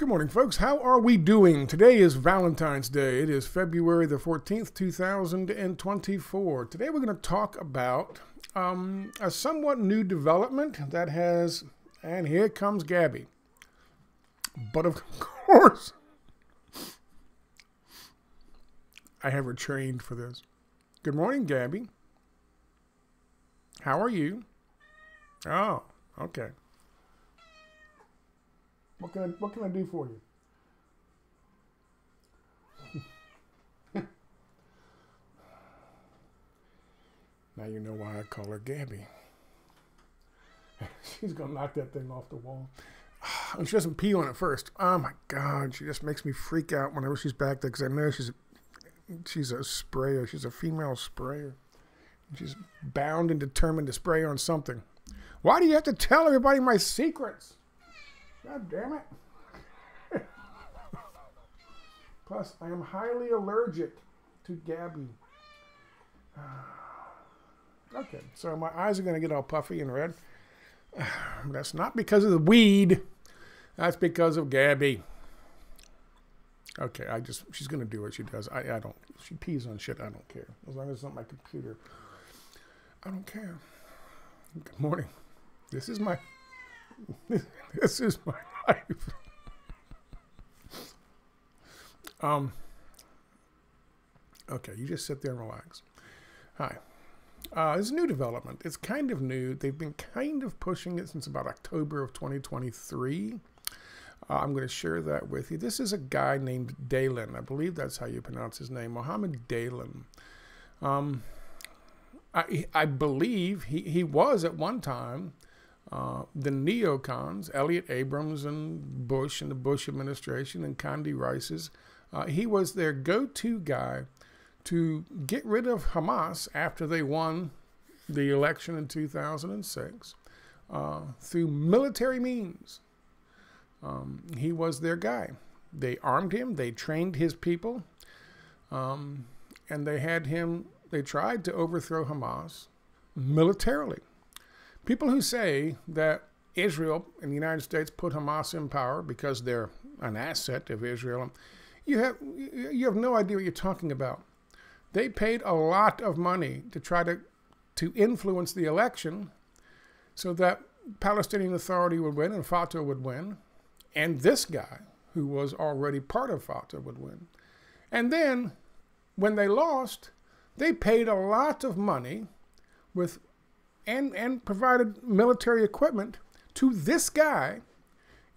Good morning, folks. How are we doing? Today is Valentine's Day. It is February the 14th, 2024. Today we're going to talk about um, a somewhat new development that has, and here comes Gabby. But of course, I have her trained for this. Good morning, Gabby. How are you? Oh, okay. What can I, what can I do for you? now you know why I call her Gabby. She's gonna knock that thing off the wall. And she doesn't pee on it first. Oh my god, she just makes me freak out whenever she's back there because I know she's she's a sprayer. She's a female sprayer. She's bound and determined to spray on something. Why do you have to tell everybody my secrets? God damn it. Plus, I am highly allergic to Gabby. okay, so my eyes are going to get all puffy and red. That's not because of the weed. That's because of Gabby. Okay, I just, she's going to do what she does. I, I don't, she pees on shit. I don't care. As long as it's not my computer. I don't care. Good morning. This is my this is my life. um. Okay, you just sit there and relax. Hi. Uh, it's a new development. It's kind of new. They've been kind of pushing it since about October of 2023. Uh, I'm going to share that with you. This is a guy named Dahlan. I believe that's how you pronounce his name, Mohammed Dahlan. Um, I, I believe he, he was at one time uh, the neocons, Elliott Abrams and Bush and the Bush administration and Condi Rice's, uh, he was their go to guy to get rid of Hamas after they won the election in 2006 uh, through military means. Um, he was their guy. They armed him, they trained his people, um, and they had him, they tried to overthrow Hamas militarily. People who say that Israel and the United States put Hamas in power because they're an asset of Israel, you have you have no idea what you're talking about. They paid a lot of money to try to to influence the election so that Palestinian Authority would win and Fatah would win, and this guy who was already part of Fatah would win. And then when they lost, they paid a lot of money with and, and provided military equipment to this guy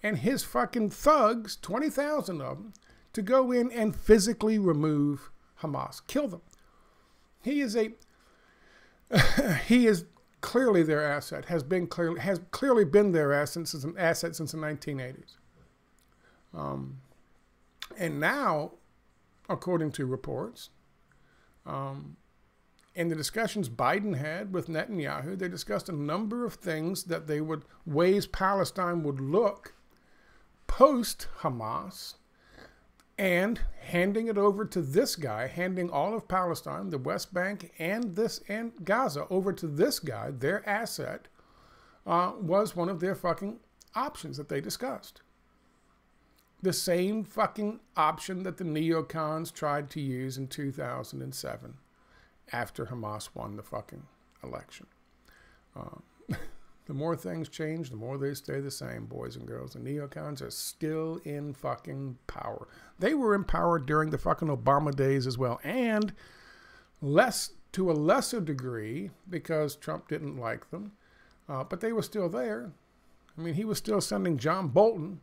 and his fucking thugs, 20,000 of them, to go in and physically remove Hamas, kill them. He is a he is clearly their asset, has been clearly has clearly been their asset since an asset since the 1980s. Um, and now, according to reports, um, in the discussions Biden had with Netanyahu, they discussed a number of things that they would, ways Palestine would look post Hamas, and handing it over to this guy, handing all of Palestine, the West Bank, and this and Gaza over to this guy, their asset, uh, was one of their fucking options that they discussed. The same fucking option that the neocons tried to use in 2007 after Hamas won the fucking election. Uh, the more things change, the more they stay the same, boys and girls. The neocons are still in fucking power. They were in power during the fucking Obama days as well, and less to a lesser degree because Trump didn't like them, uh, but they were still there. I mean, he was still sending John Bolton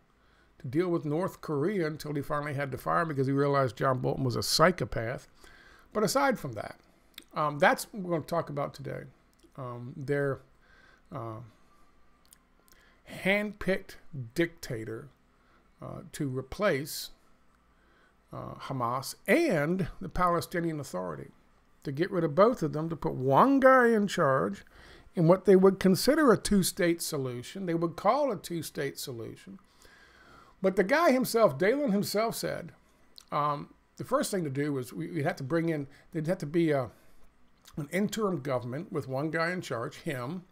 to deal with North Korea until he finally had to fire him because he realized John Bolton was a psychopath. But aside from that, um, that's what we're going to talk about today. Um, their uh, hand-picked dictator uh, to replace uh, Hamas and the Palestinian Authority, to get rid of both of them, to put one guy in charge in what they would consider a two-state solution. They would call a two-state solution. But the guy himself, Dahlan himself, said um, the first thing to do was we, would have to bring in, there'd have to be a an interim government with one guy in charge, him.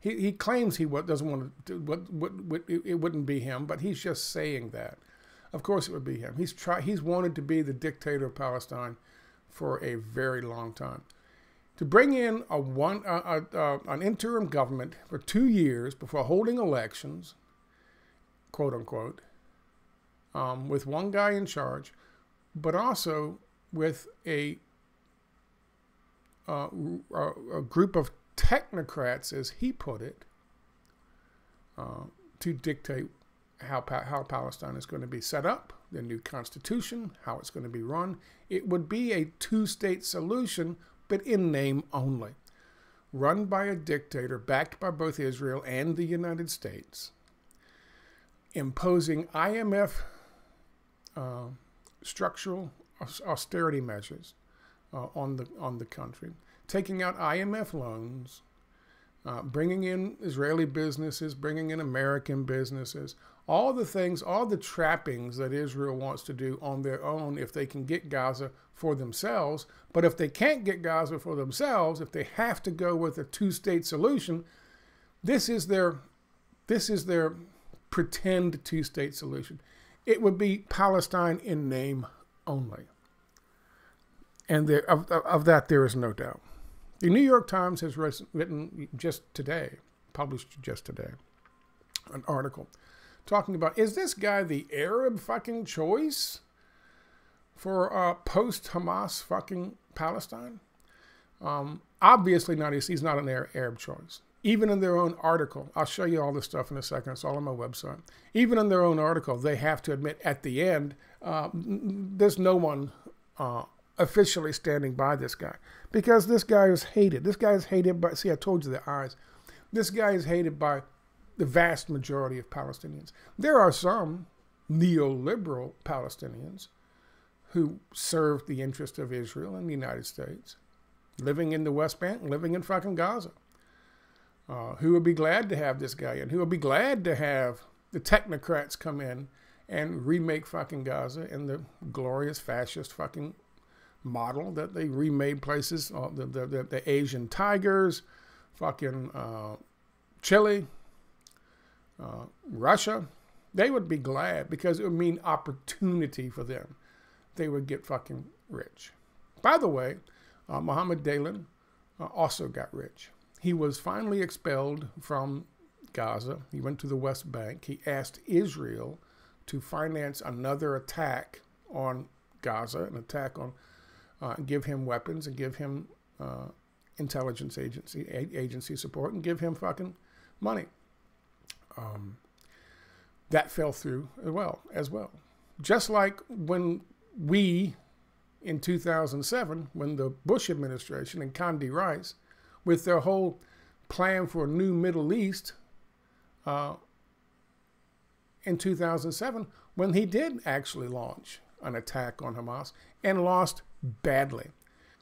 He, he claims he doesn't want to, what, what, what, it wouldn't be him, but he's just saying that. Of course, it would be him. He's try, he's wanted to be the dictator of Palestine for a very long time. To bring in a one uh, an interim government for two years before holding elections, quote unquote, um, with one guy in charge, but also with a, uh, a group of technocrats, as he put it, uh, to dictate how, how Palestine is going to be set up, the new constitution, how it's going to be run. It would be a two state solution, but in name only. Run by a dictator backed by both Israel and the United States, imposing IMF uh, structural austerity measures uh, on, the, on the country, taking out IMF loans, uh, bringing in Israeli businesses, bringing in American businesses, all the things, all the trappings that Israel wants to do on their own if they can get Gaza for themselves. But if they can't get Gaza for themselves, if they have to go with a two-state solution, this is their this is their pretend two-state solution. It would be Palestine in name only. And there, of, of that, there is no doubt. The New York Times has written just today, published just today, an article talking about is this guy the Arab fucking choice for uh, post Hamas fucking Palestine? Um, obviously not. He's not an Arab choice. Even in their own article, I'll show you all this stuff in a second. It's all on my website. Even in their own article, they have to admit at the end, uh, there's no one uh, officially standing by this guy because this guy is hated. This guy is hated by, see, I told you the eyes. This guy is hated by the vast majority of Palestinians. There are some neoliberal Palestinians who serve the interest of Israel and the United States, living in the West Bank, living in fucking Gaza, uh, who would be glad to have this guy in, who would be glad to have the technocrats come in and remake fucking Gaza in the glorious fascist fucking model that they remade places, uh, the, the, the, Asian tigers, fucking uh, Chile, uh, Russia, they would be glad because it would mean opportunity for them. They would get fucking rich. By the way, uh, Mohammed Dahlan uh, also got rich. He was finally expelled from Gaza. He went to the West Bank. He asked Israel to finance another attack on Gaza, an attack on, uh, give him weapons and give him uh, intelligence agency agency support and give him fucking money. Um, that fell through as well, as well. Just like when we, in 2007, when the Bush administration and Condi Rice, with their whole plan for a new Middle East, uh, in 2007, when he did actually launch an attack on Hamas and lost badly,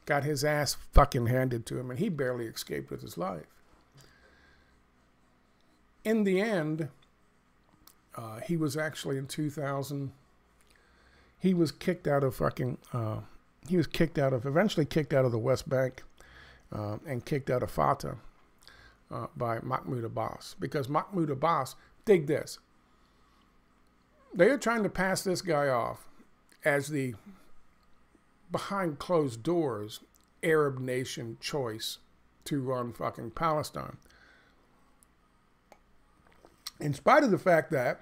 got his ass fucking handed to him, and he barely escaped with his life in the end, uh, he was actually in 2000. He was kicked out of fucking. Uh, he was kicked out of. Eventually kicked out of the West Bank, uh, and kicked out of Fatah uh, by Mahmoud Abbas because Mahmoud Abbas. Dig this. They are trying to pass this guy off as the behind closed doors Arab nation choice to run fucking Palestine in spite of the fact that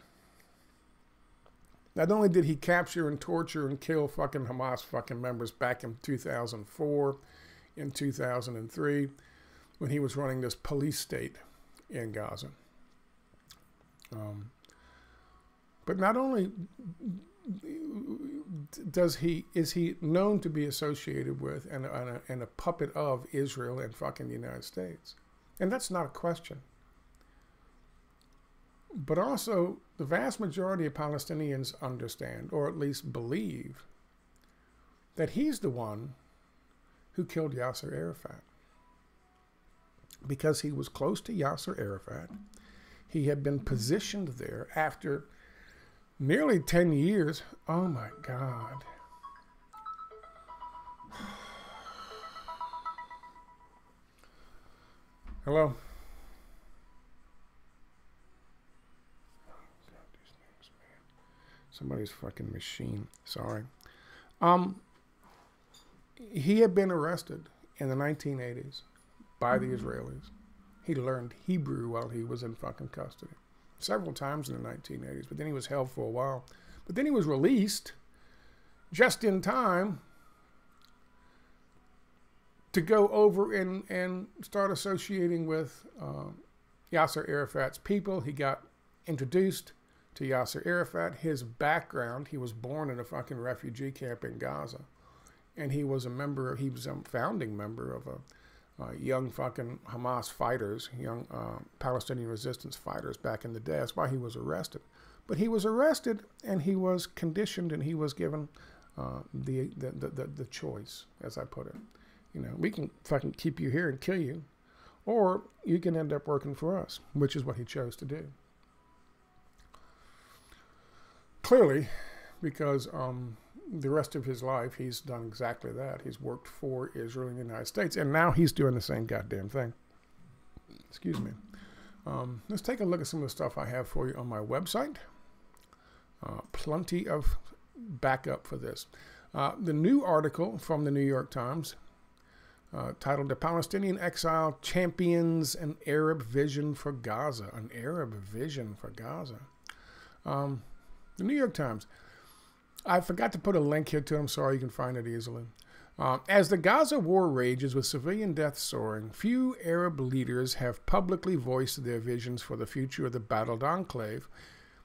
not only did he capture and torture and kill fucking Hamas fucking members back in 2004, in 2003, when he was running this police state in Gaza. Um, but not only does he is he known to be associated with and, and, a, and a puppet of Israel and fucking the United States, and that's not a question. But also, the vast majority of Palestinians understand, or at least believe, that he's the one who killed Yasser Arafat. Because he was close to Yasser Arafat, he had been positioned there after nearly 10 years. Oh my God. Hello. Somebody's fucking machine. Sorry. Um, he had been arrested in the 1980s by the Israelis. He learned Hebrew while he was in fucking custody several times in the 1980s, but then he was held for a while. But then he was released just in time to go over and, and start associating with uh, Yasser Arafat's people. He got introduced to Yasser Arafat. His background, he was born in a fucking refugee camp in Gaza. And he was a member, he was a founding member of a uh, young fucking Hamas fighters, young uh, Palestinian resistance fighters back in the day. That's why he was arrested. But he was arrested and he was conditioned and he was given uh, the, the, the, the choice, as I put it. You know, we can fucking keep you here and kill you, or you can end up working for us, which is what he chose to do. Clearly, because um, the rest of his life, he's done exactly that. He's worked for Israel and the United States, and now he's doing the same goddamn thing. Excuse me. Um, let's take a look at some of the stuff I have for you on my website. Uh, plenty of backup for this. Uh, the new article from the New York Times, uh, titled The Palestinian Exile Champions an Arab Vision for Gaza. An Arab Vision for Gaza. Um, the New York Times. I forgot to put a link here to it. I'm sorry, you can find it easily. Uh, as the Gaza war rages with civilian deaths soaring, few Arab leaders have publicly voiced their visions for the future of the battled enclave,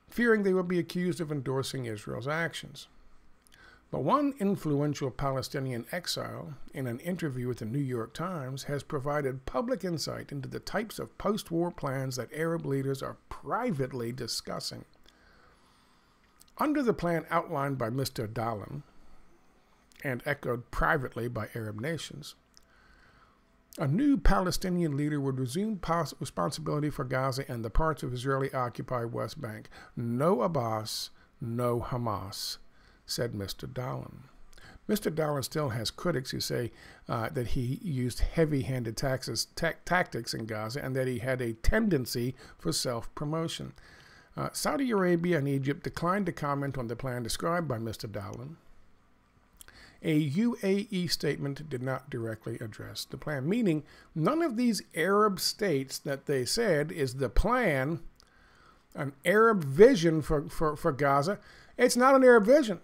fearing they will be accused of endorsing Israel's actions. But one influential Palestinian exile, in an interview with the New York Times, has provided public insight into the types of post war plans that Arab leaders are privately discussing. Under the plan outlined by Mr. Dahlan and echoed privately by Arab nations, a new Palestinian leader would resume responsibility for Gaza and the parts of Israeli occupied West Bank. No Abbas, no Hamas, said Mr. Dahlan. Mr. Dahlan still has critics who say uh, that he used heavy handed tactics in Gaza and that he had a tendency for self promotion. Uh, Saudi Arabia and Egypt declined to comment on the plan described by Mr. Dahlan. A UAE statement did not directly address the plan, meaning none of these Arab states that they said is the plan, an Arab vision for, for, for Gaza. It's not an Arab vision,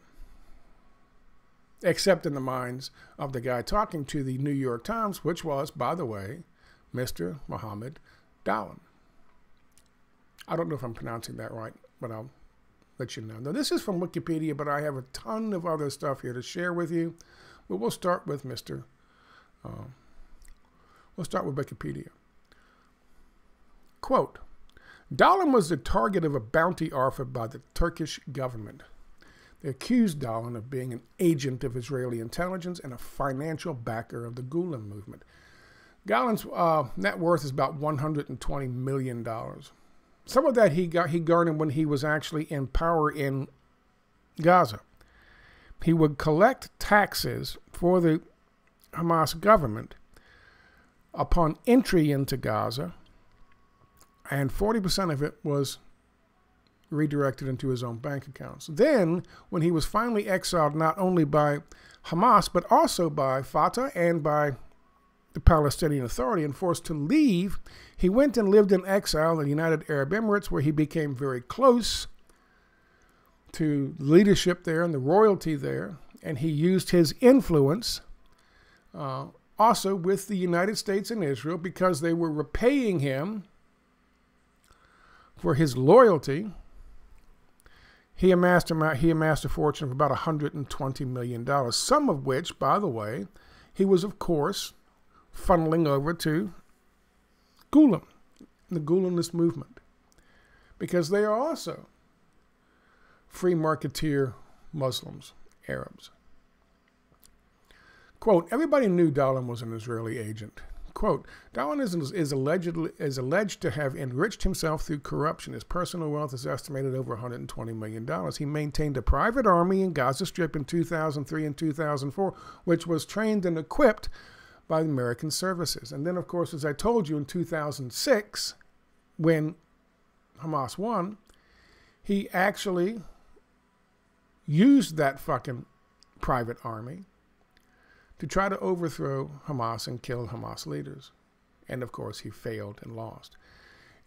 except in the minds of the guy talking to the New York Times, which was, by the way, Mr. Mohammed Dahlan. I don't know if I'm pronouncing that right, but I'll let you know. Now, this is from Wikipedia, but I have a ton of other stuff here to share with you. But we'll start with Mr. Uh, we'll start with Wikipedia. Quote, Dahlan was the target of a bounty offered by the Turkish government. They accused Dahlan of being an agent of Israeli intelligence and a financial backer of the Gulen movement. Dahlan's uh, net worth is about $120 million some of that he got he garnered when he was actually in power in Gaza. He would collect taxes for the Hamas government upon entry into Gaza, and 40% of it was redirected into his own bank accounts. Then, when he was finally exiled not only by Hamas, but also by Fatah and by the Palestinian Authority and forced to leave, he went and lived in exile in the United Arab Emirates, where he became very close to leadership there and the royalty there, and he used his influence uh, also with the United States and Israel because they were repaying him for his loyalty. He amassed a, he amassed a fortune of about 120 million dollars, some of which, by the way, he was of course funneling over to Gulen, the Gulenist movement, because they are also free marketeer Muslims, Arabs. Quote, everybody knew Dahlan was an Israeli agent. Quote, Dahlan is, is, allegedly, is alleged to have enriched himself through corruption. His personal wealth is estimated over $120 million. He maintained a private army in Gaza Strip in 2003 and 2004, which was trained and equipped by the American services. And then, of course, as I told you in 2006, when Hamas won, he actually used that fucking private army to try to overthrow Hamas and kill Hamas leaders. And of course, he failed and lost.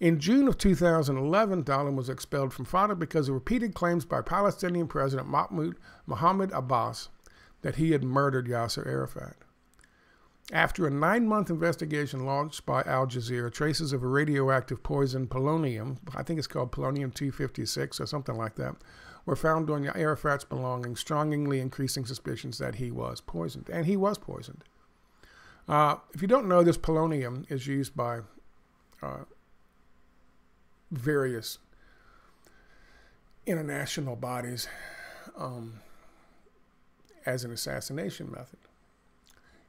In June of 2011, Dahlan was expelled from Fatah because of repeated claims by Palestinian President Mahmoud Mohammed Abbas that he had murdered Yasser Arafat. After a nine month investigation launched by Al Jazeera, traces of a radioactive poison, polonium, I think it's called polonium 256 or something like that, were found on Arafat's belongings, strongly increasing suspicions that he was poisoned. And he was poisoned. Uh, if you don't know, this polonium is used by uh, various international bodies um, as an assassination method.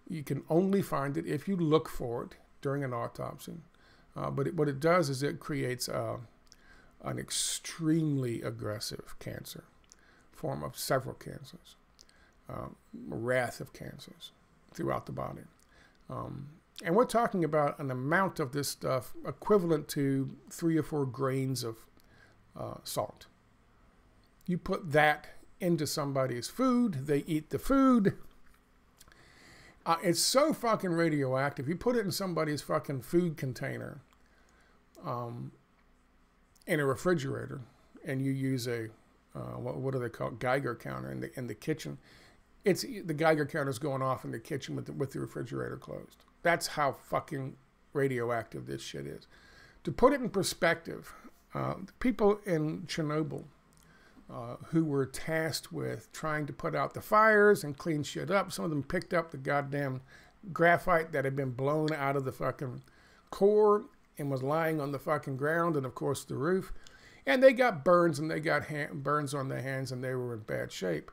You can only find it if you look for it during an autopsy. Uh, but it, what it does is it creates uh, an extremely aggressive cancer, form of several cancers, um, a raft of cancers throughout the body. Um, and we're talking about an amount of this stuff equivalent to three or four grains of uh, salt. You put that into somebody's food, they eat the food. Uh, it's so fucking radioactive. You put it in somebody's fucking food container, um, in a refrigerator and you use a uh, what, what do they call? Geiger counter in the in the kitchen, it's the Geiger counter is going off in the kitchen with the, with the refrigerator closed. That's how fucking radioactive this shit is. To put it in perspective, uh, people in Chernobyl uh, who were tasked with trying to put out the fires and clean shit up, some of them picked up the goddamn graphite that had been blown out of the fucking core and was lying on the fucking ground and, of course, the roof. And they got burns and they got burns on their hands and they were in bad shape.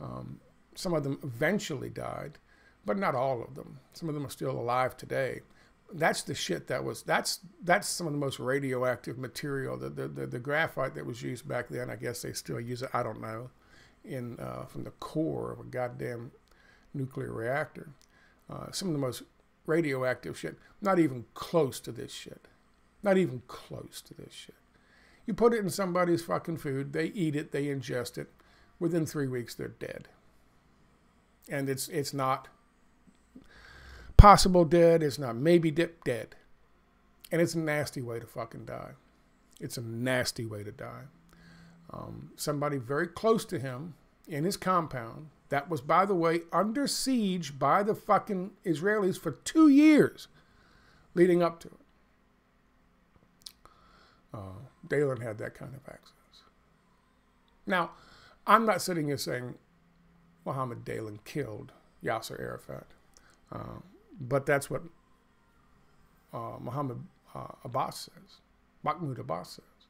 Um, some of them eventually died, but not all of them. Some of them are still alive today. That's the shit that was, that's that's some of the most radioactive material. The, the, the, the graphite that was used back then, I guess they still use it, I don't know, in uh, from the core of a goddamn nuclear reactor. Uh, some of the most radioactive shit. Not even close to this shit. Not even close to this shit. You put it in somebody's fucking food, they eat it, they ingest it. Within three weeks, they're dead. And it's it's not possible dead. It's not maybe dip dead. And it's a nasty way to fucking die. It's a nasty way to die. Um, somebody very close to him in his compound that was, by the way, under siege by the fucking Israelis for two years leading up to it. Uh, Dahlan had that kind of access. Now, I'm not sitting here saying Muhammad Dahlan killed Yasser Arafat, uh, but that's what uh, Mohammed uh, Abbas says, Mahmoud Abbas says,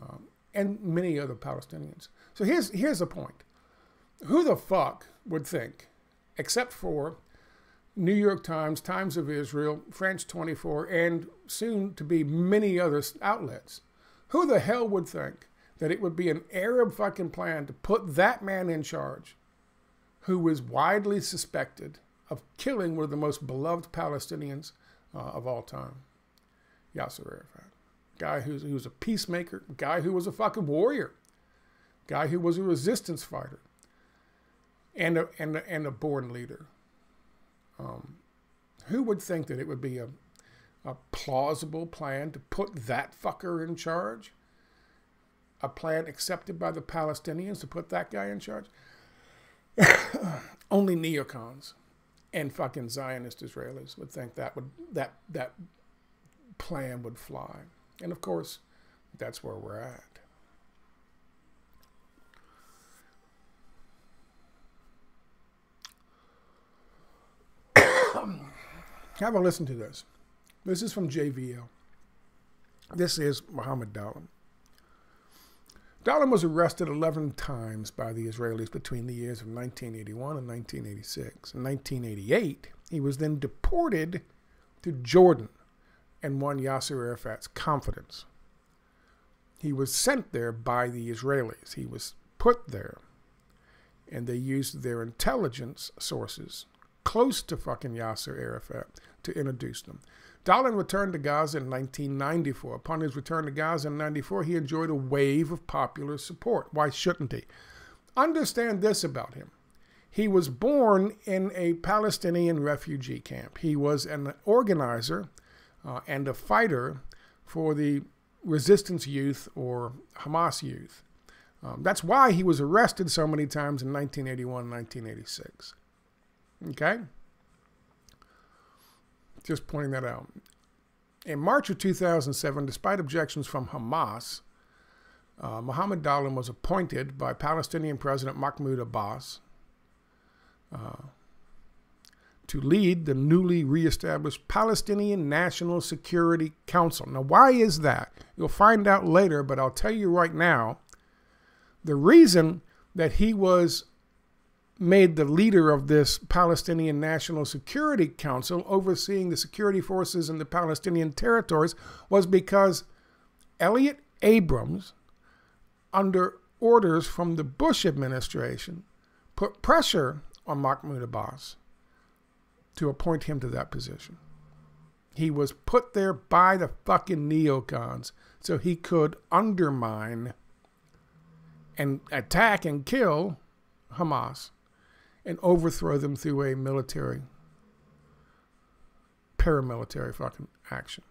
um, and many other Palestinians. So here's here's the point who the fuck would think, except for New York Times, Times of Israel, France 24, and soon to be many other outlets, who the hell would think that it would be an Arab fucking plan to put that man in charge who was widely suspected of killing one of the most beloved Palestinians uh, of all time, Yasser Arafat. Guy who's, who was a peacemaker, guy who was a fucking warrior, guy who was a resistance fighter and a, and a, and a born leader. Um, who would think that it would be a, a plausible plan to put that fucker in charge? A plan accepted by the Palestinians to put that guy in charge? Only neocons and fucking Zionist Israelis would think that would that that plan would fly. And of course, that's where we're at. Have a listen to this. This is from JVL. This is Muhammad Dahlan. Dahlan was arrested 11 times by the Israelis between the years of 1981 and 1986. In 1988, he was then deported to Jordan and won Yasser Arafat's confidence. He was sent there by the Israelis. He was put there, and they used their intelligence sources close to fucking Yasser Arafat to introduce them. Dahlan returned to Gaza in 1994. Upon his return to Gaza in 94, he enjoyed a wave of popular support. Why shouldn't he? Understand this about him. He was born in a Palestinian refugee camp. He was an organizer uh, and a fighter for the resistance youth or Hamas youth. Um, that's why he was arrested so many times in 1981 1986. Okay? Just pointing that out. In March of 2007, despite objections from Hamas, uh, Mohammed Dahlan was appointed by Palestinian President Mahmoud Abbas uh, to lead the newly reestablished Palestinian National Security Council. Now, why is that? You'll find out later, but I'll tell you right now the reason that he was made the leader of this Palestinian National Security Council overseeing the security forces in the Palestinian territories was because Elliott Abrams, under orders from the Bush administration, put pressure on Mahmoud Abbas to appoint him to that position. He was put there by the fucking neocons so he could undermine and attack and kill Hamas and overthrow them through a military, paramilitary fucking action.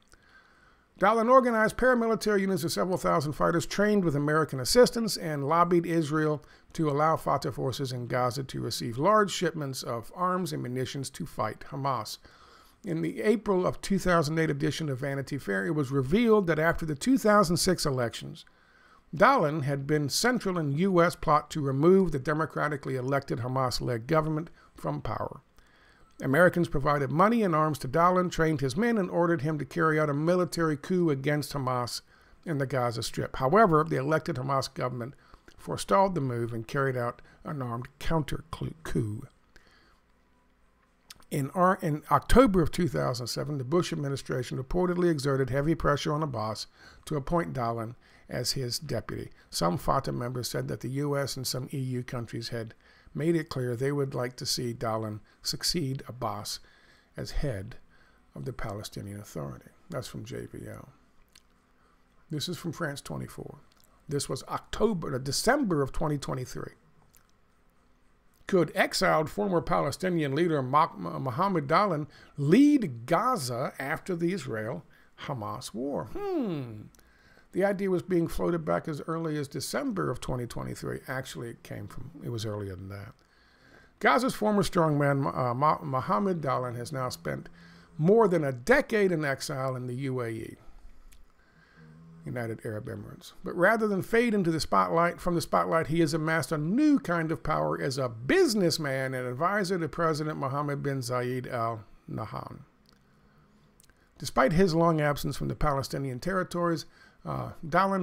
Dahlan organized paramilitary units of several thousand fighters trained with American assistance and lobbied Israel to allow Fatah forces in Gaza to receive large shipments of arms and munitions to fight Hamas. In the April of 2008 edition of Vanity Fair, it was revealed that after the 2006 elections, Dahlan had been central in U.S. plot to remove the democratically elected Hamas-led government from power. Americans provided money and arms to Dahlan, trained his men, and ordered him to carry out a military coup against Hamas in the Gaza Strip. However, the elected Hamas government forestalled the move and carried out an armed counter coup. In, our, in, October of 2007, the Bush administration reportedly exerted heavy pressure on Abbas to appoint Dahlan as his deputy. Some Fatah members said that the U.S. and some EU countries had made it clear they would like to see Dahlan succeed Abbas as head of the Palestinian Authority. That's from JVL. This is from France 24. This was October, uh, December of 2023. Could exiled former Palestinian leader Mohammed Dahlan lead Gaza after the Israel Hamas war? Hmm. The idea was being floated back as early as December of 2023. Actually, it came from, it was earlier than that. Gaza's former strongman, uh, Mohammed Dahlan, has now spent more than a decade in exile in the UAE, United Arab Emirates. But rather than fade into the spotlight, from the spotlight, he has amassed a new kind of power as a businessman and advisor to President Mohammed bin Zayed al Nahyan. Despite his long absence from the Palestinian territories, uh,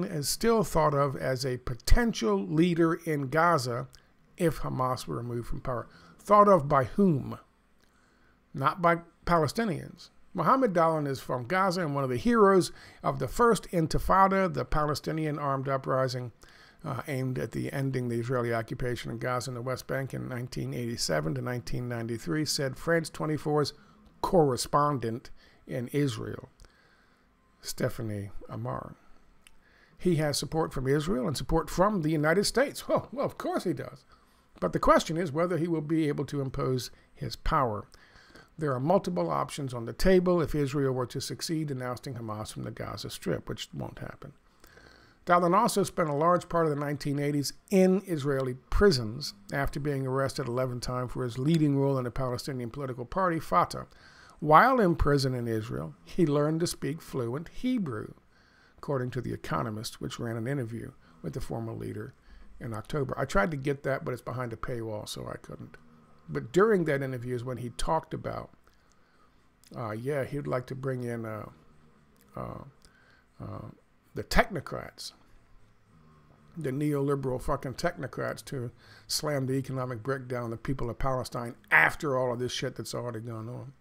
is still thought of as a potential leader in Gaza if Hamas were removed from power. Thought of by whom? Not by Palestinians. Mohammed Dahlan is from Gaza and one of the heroes of the first Intifada, the Palestinian armed uprising uh, aimed at the ending the Israeli occupation of Gaza and the West Bank in 1987 to 1993, said France 24's correspondent in Israel, Stephanie Amar. He has support from Israel and support from the United States. Well, well, of course he does. But the question is whether he will be able to impose his power. There are multiple options on the table if Israel were to succeed in ousting Hamas from the Gaza Strip, which won't happen. Dahlan also spent a large part of the 1980s in Israeli prisons after being arrested 11 times for his leading role in the Palestinian political party, Fatah. While in prison in Israel, he learned to speak fluent Hebrew according to The Economist, which ran an interview with the former leader in October. I tried to get that, but it's behind a paywall, so I couldn't. But during that interview is when he talked about, uh, yeah, he'd like to bring in uh, uh, uh the technocrats, the neoliberal fucking technocrats to slam the economic breakdown on the people of Palestine after all of this shit that's already gone on.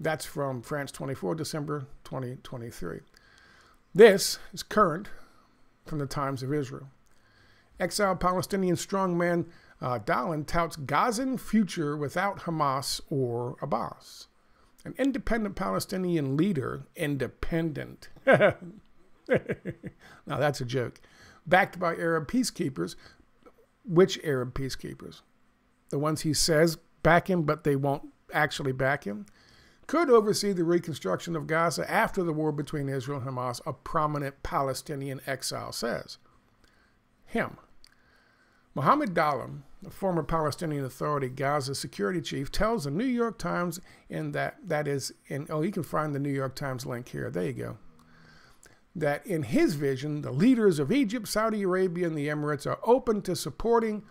That's from France 24, December 2023. This is current from the times of Israel. Exiled Palestinian strongman uh, Dahlan touts Gazan future without Hamas or Abbas. An independent Palestinian leader, independent. now that's a joke. Backed by Arab peacekeepers, which Arab peacekeepers? The ones he says back him, but they won't actually back him? Could oversee the reconstruction of Gaza after the war between Israel and Hamas, a prominent Palestinian exile says. Him. Mohammed Dahlan, a former Palestinian Authority Gaza security chief, tells the New York Times in that that is in oh you can find the New York Times link here. There you go. That in his vision, the leaders of Egypt, Saudi Arabia, and the Emirates are open to supporting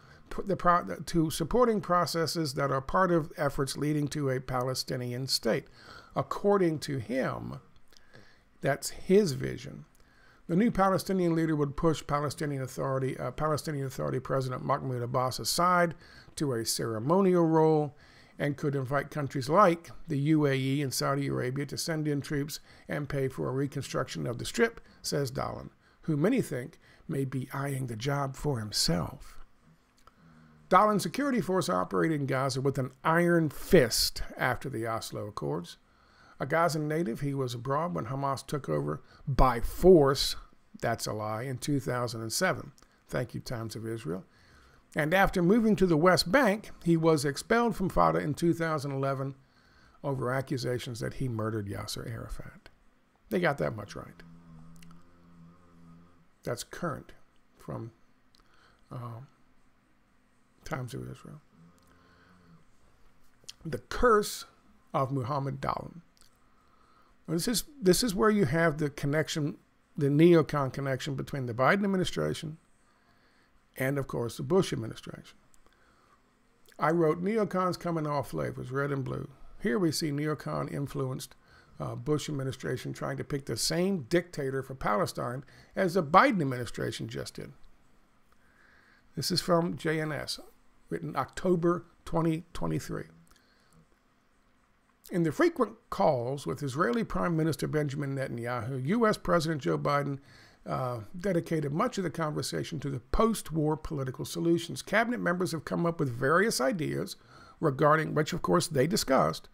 the to supporting processes that are part of efforts leading to a Palestinian state. According to him, that's his vision. The new Palestinian leader would push Palestinian Authority, uh, Palestinian Authority President Mahmoud Abbas aside to a ceremonial role and could invite countries like the UAE and Saudi Arabia to send in troops and pay for a reconstruction of the Strip, says Dahlan, who many think may be eyeing the job for himself. Dahlan's security force operated in Gaza with an iron fist after the Oslo Accords. A Gazan native, he was abroad when Hamas took over by force. That's a lie. In 2007. Thank you, Times of Israel. And after moving to the West Bank, he was expelled from Fatah in 2011 over accusations that he murdered Yasser Arafat. They got that much right. That's current from uh, Times of Israel. The curse of Muhammad Dahlan. This is this is where you have the connection, the neocon connection between the Biden administration and of course the Bush administration. I wrote neocons coming off flavors, red and blue. Here we see neocon influenced uh, Bush administration trying to pick the same dictator for Palestine as the Biden administration just did. This is from JNS written October 2023. In the frequent calls with Israeli Prime Minister Benjamin Netanyahu, U.S. President Joe Biden uh, dedicated much of the conversation to the post war political solutions. Cabinet members have come up with various ideas regarding, which of course they discussed,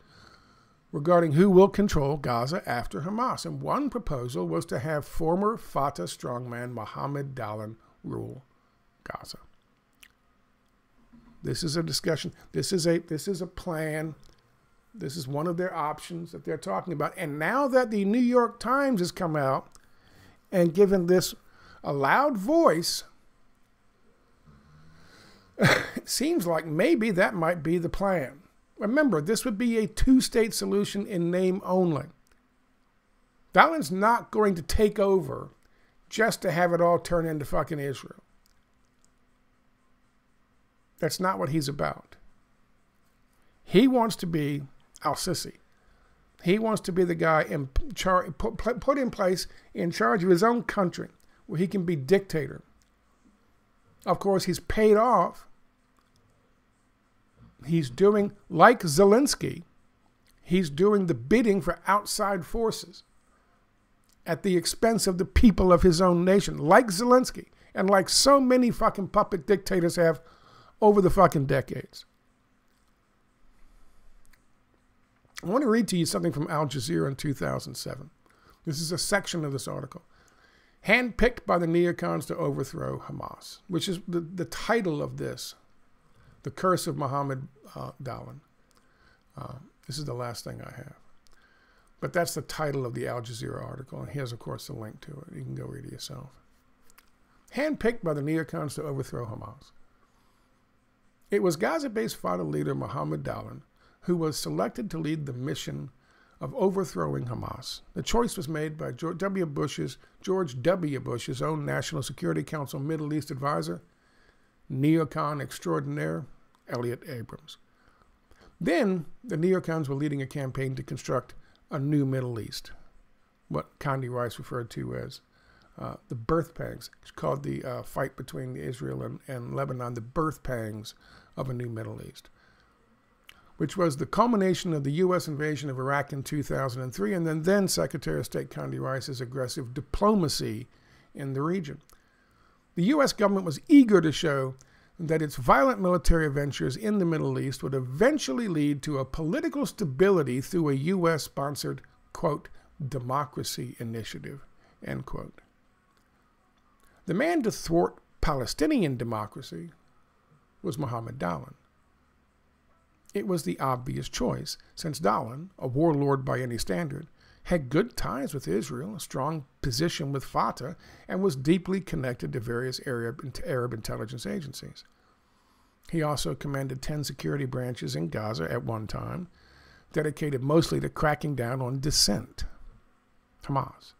regarding who will control Gaza after Hamas. And one proposal was to have former Fatah strongman Mohammed Dahlan rule Gaza. This is a discussion. This is a this is a plan. This is one of their options that they're talking about. And now that the New York Times has come out and given this a loud voice, it seems like maybe that might be the plan. Remember, this would be a two-state solution in name only. Dahlan's not going to take over just to have it all turn into fucking Israel. That's not what he's about. He wants to be Al Sisi. He wants to be the guy in char- put, put in place in charge of his own country where he can be dictator. Of course, he's paid off. He's doing, like Zelensky, he's doing the bidding for outside forces at the expense of the people of his own nation, like Zelensky, and like so many fucking puppet dictators have over the fucking decades. I want to read to you something from Al Jazeera in 2007. This is a section of this article. Handpicked by the neocons to overthrow Hamas, which is the, the title of this, The Curse of Muhammad uh. Uh, this is the last thing I have. But that's the title of the Al Jazeera article, and here's, of course, the link to it. You can go read it yourself. Handpicked by the neocons to overthrow Hamas. It was Gaza based Fatah leader Mohammed Dahlan who was selected to lead the mission of overthrowing Hamas. The choice was made by George W. Bush's George W. Bush's own National Security Council Middle East advisor, neocon extraordinaire Elliott Abrams. Then the neocons were leading a campaign to construct a new Middle East, what Condi Rice referred to as uh, the birth pangs. It's called the uh, fight between Israel and, and Lebanon, the birth pangs of a new Middle East, which was the culmination of the U.S. invasion of Iraq in 2003 and then then Secretary of State Condi Rice's aggressive diplomacy in the region. The U.S. government was eager to show that its violent military ventures in the Middle East would eventually lead to a political stability through a U.S. sponsored, quote, democracy initiative, end quote. The man to thwart Palestinian democracy was Mohammed Dahlan. It was the obvious choice, since Dahlan, a warlord by any standard, had good ties with Israel, a strong position with Fatah, and was deeply connected to various Arab, Arab intelligence agencies. He also commanded 10 security branches in Gaza at one time, dedicated mostly to cracking down on dissent, Hamas.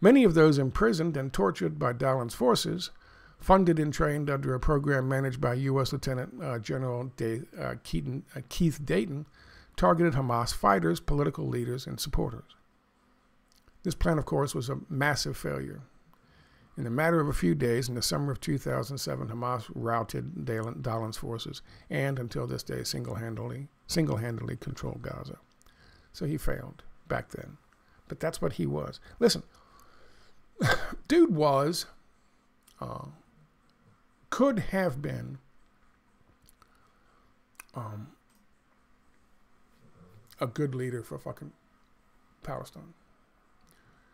Many of those imprisoned and tortured by Dahlan's forces, funded and trained under a program managed by U.S. Lieutenant uh, General De, uh, Keaton, uh, Keith Dayton, targeted Hamas fighters, political leaders, and supporters. This plan, of course, was a massive failure. In a matter of a few days, in the summer of 2007, Hamas routed Dahlan's forces and, until this day, single-handedly, single-handedly controlled Gaza. So he failed back then. But that's what he was. Listen, dude was, uh, could have been um, a good leader for fucking Palestine.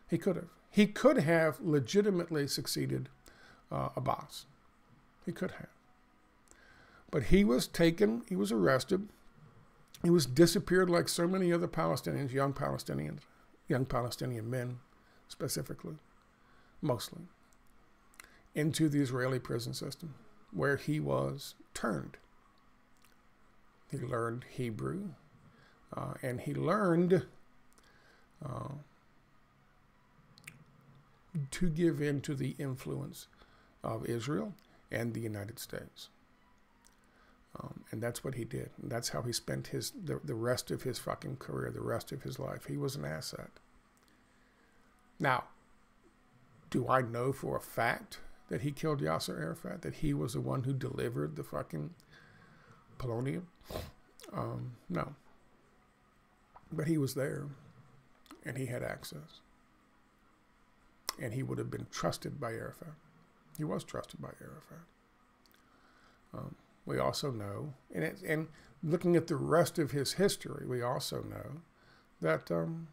He could have. He could have legitimately succeeded uh, Abbas. He could have. But he was taken, he was arrested, he was disappeared like so many other Palestinians, young Palestinians, young Palestinian men specifically, mostly, into the Israeli prison system where he was turned. He learned Hebrew, uh, and he learned uh, to give in to the influence of Israel and the United States. Um, and that's what he did. And that's how he spent his the, the rest of his fucking career, the rest of his life. He was an asset. Now, do I know for a fact that he killed Yasser Arafat? That he was the one who delivered the fucking polonium? Um, no. But he was there and he had access. And he would have been trusted by Arafat. He was trusted by Arafat. Um, we also know, and, it, and looking at the rest of his history, we also know that um,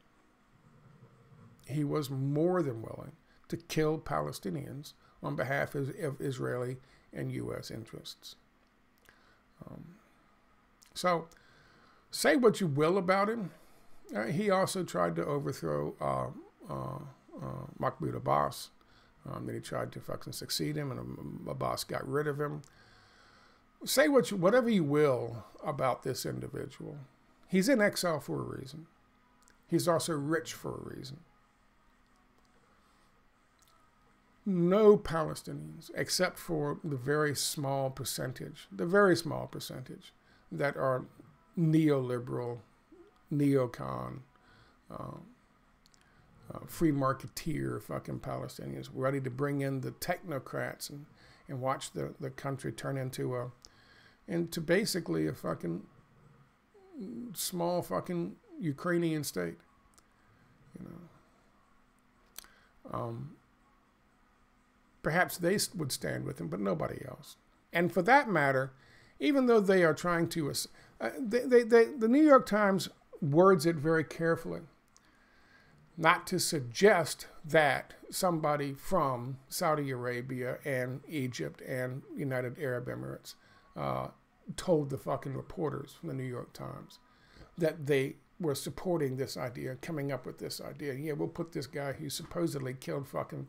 he was more than willing to kill Palestinians on behalf of, Israeli and U.S. interests. Um, so, say what you will about him. Uh, he also tried to overthrow uh, uh, uh Mahmoud Abbas. Um, then he tried to fucking succeed him, and um, Abbas got rid of him. Say what you, whatever you will about this individual. He's in exile for a reason. He's also rich for a reason. No Palestinians, except for the very small percentage, the very small percentage that are neoliberal neocon, uh, uh, free marketeer fucking Palestinians ready to bring in the technocrats and, and watch the, the country turn into a into basically a fucking small fucking Ukrainian state. You know. Um, perhaps they would stand with him, but nobody else. And for that matter, even though they are trying to, uh, they, they, they, the New York Times words it very carefully. Not to suggest that somebody from Saudi Arabia and Egypt and United Arab Emirates uh, told the fucking reporters from the New York Times that they were supporting this idea, coming up with this idea. Yeah, we'll put this guy who supposedly killed fucking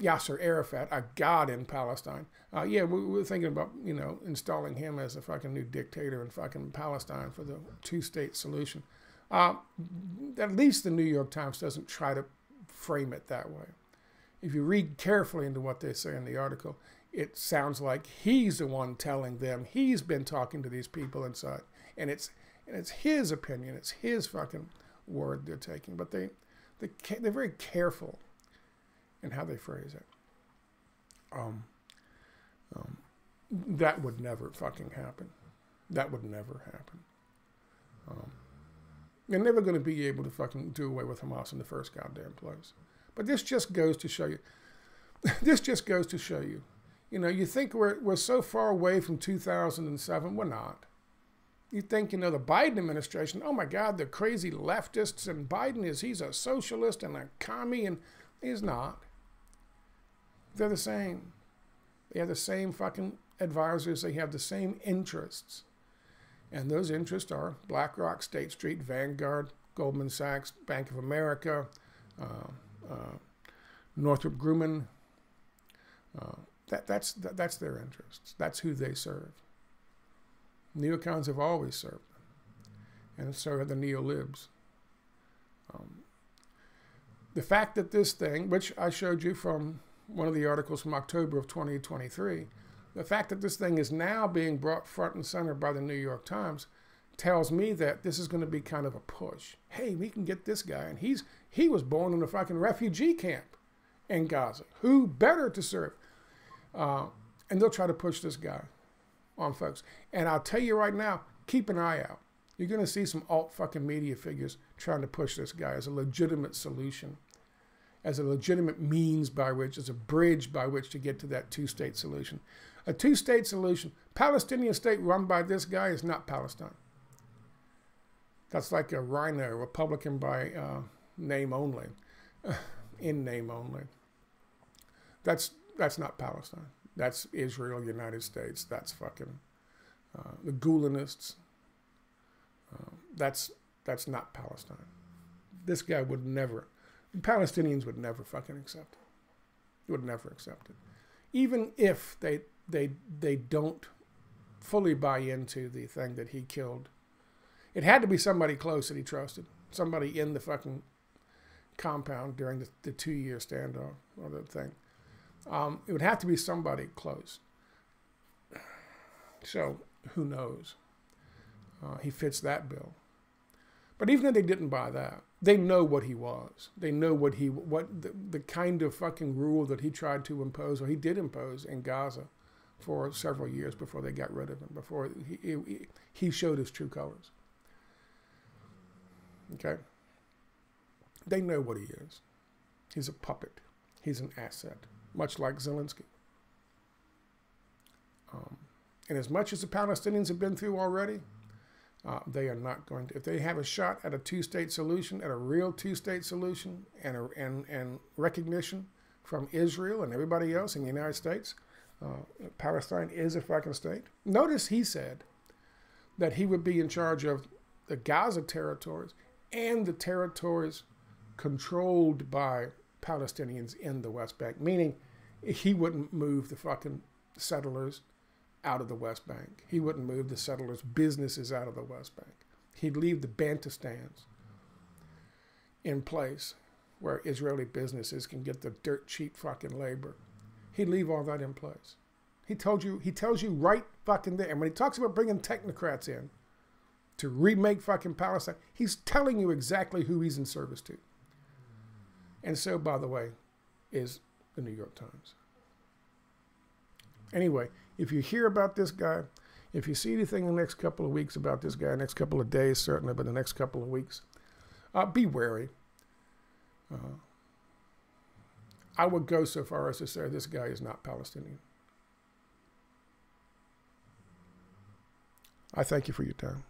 Yasser Arafat, a god in Palestine. Uh, yeah, we, we were thinking about, you know, installing him as a fucking new dictator in fucking Palestine for the two-state solution. Uh, at least the New York Times doesn't try to frame it that way. If you read carefully into what they say in the article, it sounds like he's the one telling them he's been talking to these people inside, and it's and it's his opinion, it's his fucking word they're taking. But they they they're very careful and how they phrase it. Um, um, that would never fucking happen. That would never happen. Um, they're never going to be able to fucking do away with Hamas in the first goddamn place. But this just goes to show you. this just goes to show you. You know, you think we're we're so far away from 2007. We're not. You think, you know, the Biden administration, oh my God, they're crazy leftists, and Biden is, he's a socialist and a commie, and he's not. They're the same. They have the same fucking advisors. They have the same interests. And those interests are BlackRock, State Street, Vanguard, Goldman Sachs, Bank of America, uh, uh, Northrop Grumman. Uh, that, that's, that, that's their interests. That's who they serve. Neocons have always served them, and so have the neolibs. Um, the fact that this thing, which I showed you from one of the articles from October of 2023, the fact that this thing is now being brought front and center by the New York Times tells me that this is going to be kind of a push. Hey, we can get this guy, and he's he was born in a fucking refugee camp in Gaza. Who better to serve? Uh, and they'll try to push this guy on folks. And I'll tell you right now, keep an eye out. You're going to see some alt fucking media figures trying to push this guy as a legitimate solution, as a legitimate means by which, as a bridge by which to get to that two state solution. A two state solution, Palestinian state run by this guy is not Palestine. That's like a RINO, Republican by uh, name only, in name only. That's that's not Palestine. That's Israel, United States. That's fucking uh, the Gulenists. Uh, that's that's not Palestine. This guy would never. The Palestinians would never fucking accept it. Would never accept it, even if they they they don't fully buy into the thing that he killed. It had to be somebody close that he trusted, somebody in the fucking compound during the, the two year standoff or the thing. Um, it would have to be somebody close. So who knows? Uh, he fits that bill. But even if they didn't buy that, they know what he was. They know what he what the, the kind of fucking rule that he tried to impose or he did impose in Gaza for several years before they got rid of him. Before he he, he showed his true colors. Okay. They know what he is. He's a puppet. He's an asset much like Zelensky. Um, and as much as the Palestinians have been through already, uh, they are not going to. If they have a shot at a two-state solution, at a real two-state solution, and a, and and recognition from Israel and everybody else in the United States, uh, Palestine is a fucking state. Notice he said that he would be in charge of the Gaza territories and the territories controlled by Palestinians in the West Bank, meaning he wouldn't move the fucking settlers out of the West Bank. He wouldn't move the settlers' businesses out of the West Bank. He'd leave the Bantustans in place where Israeli businesses can get the dirt cheap fucking labor. He'd leave all that in place. He told you, he tells you right fucking there. And when he talks about bringing technocrats in to remake fucking Palestine, he's telling you exactly who he's in service to. And so, by the way, is the New York Times. Anyway, if you hear about this guy, if you see anything in the next couple of weeks about this guy, next couple of days certainly, but the next couple of weeks, uh, be wary. Uh, I would go so far as to say this guy is not Palestinian. I thank you for your time.